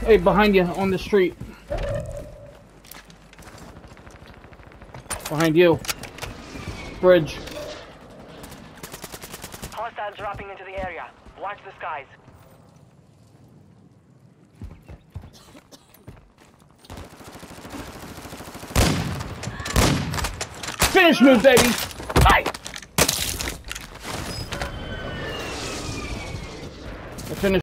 Hey, behind you on the street. Behind you. Bridge. Hostiles dropping into the area. Watch the skies. Finish move, baby! Bye! I finished.